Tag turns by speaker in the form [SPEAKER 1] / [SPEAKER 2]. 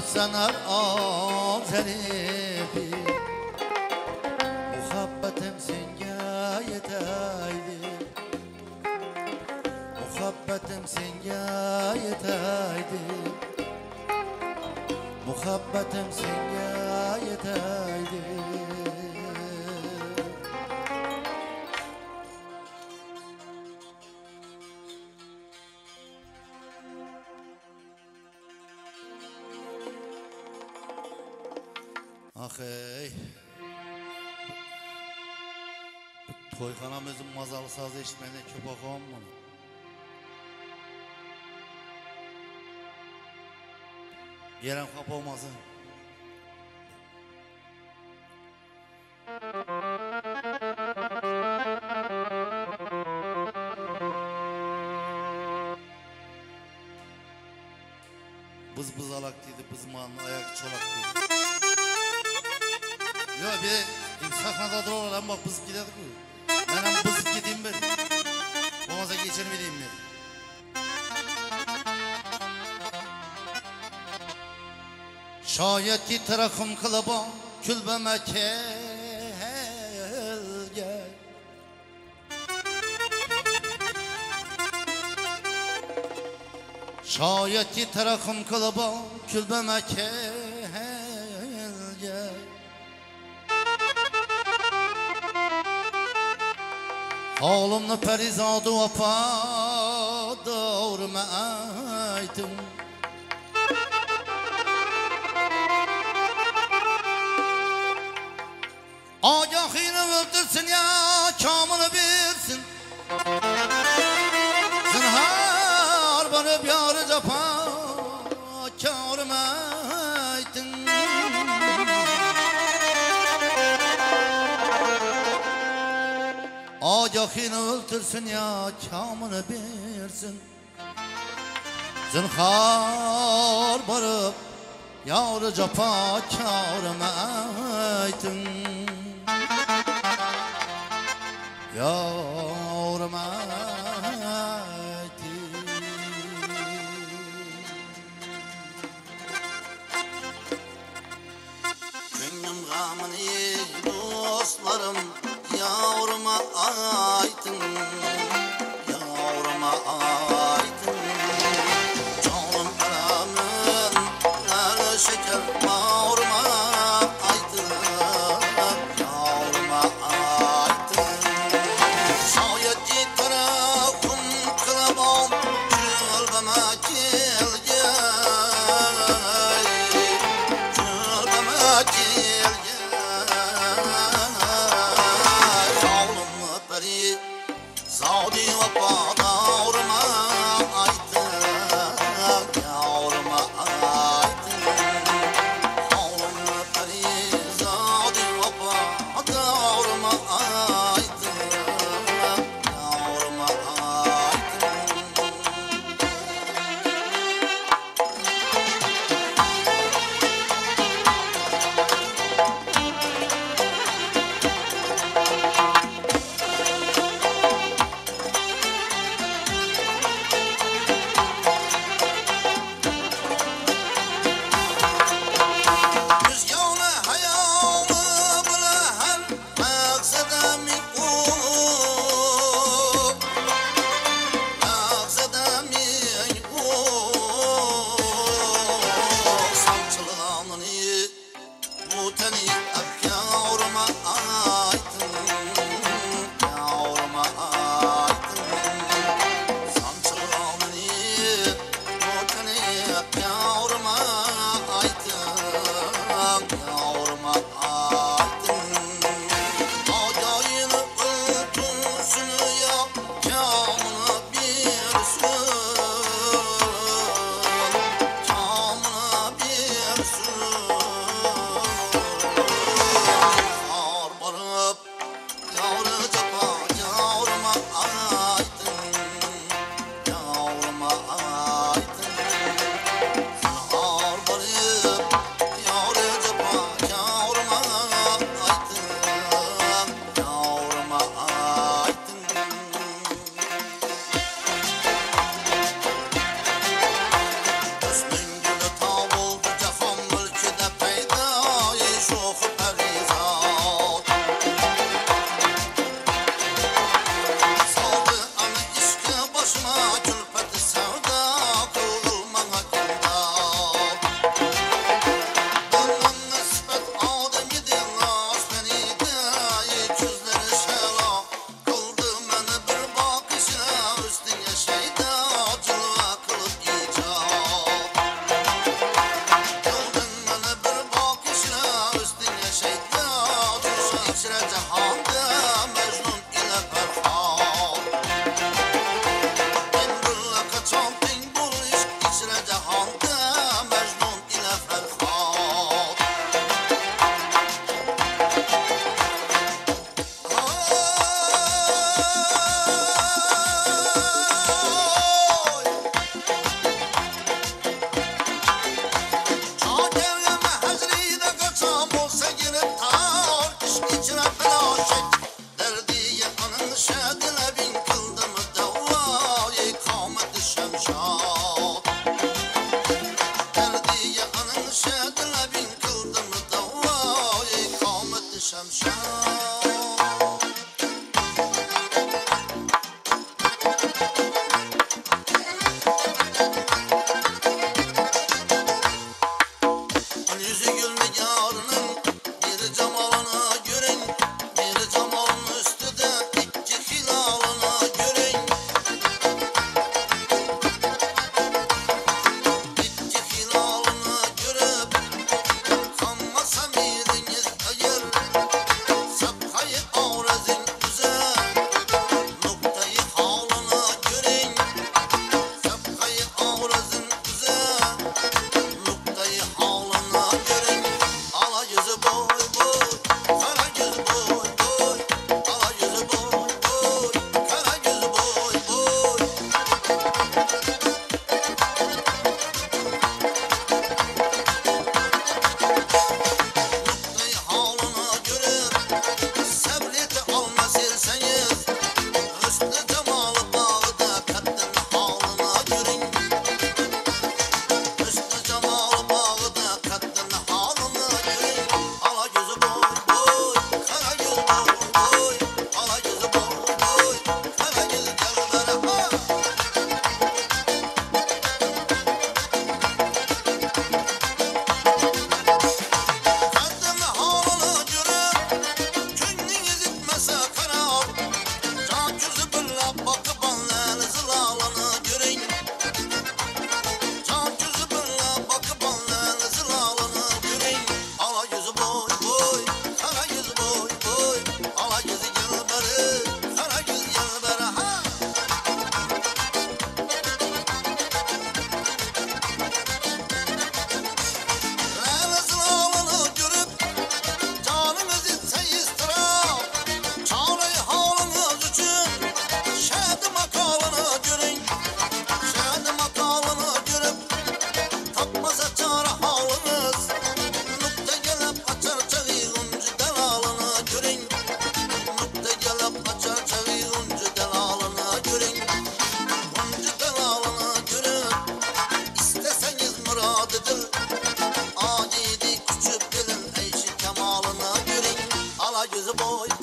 [SPEAKER 1] sanar azeribi Muhabbetim senga yetaydi Muhabbetim senga yetaydi Muhabbetim senga ey. Toyxanamızın mazalı sazı eşitməyinə köpək olma. Yerəm xap olmasın. Bız bız alak dedi, bızmanın ayak çolak dedi. Yok bir sahnada dur lan bak bız gidelim mi? Ben hem bız gideyim ben. Olmazsa geçer ben. Şayet ki tarafım kılıbam külbeme kelge Şayet ki tarafım kılıbam külbeme kelge Halımlı perizadı vapa doğruma aydım. Agahını öldürsün ya kamını bilsin. Zinhar bana bir cefa kârıma Agahını öldürsün ya kamını bilsin Zinhar barıp Yavru cefa kârıma aydım Yavrum Gönlüm gamını dostlarım Allah صعودي وابقى عمر ما no is a boy.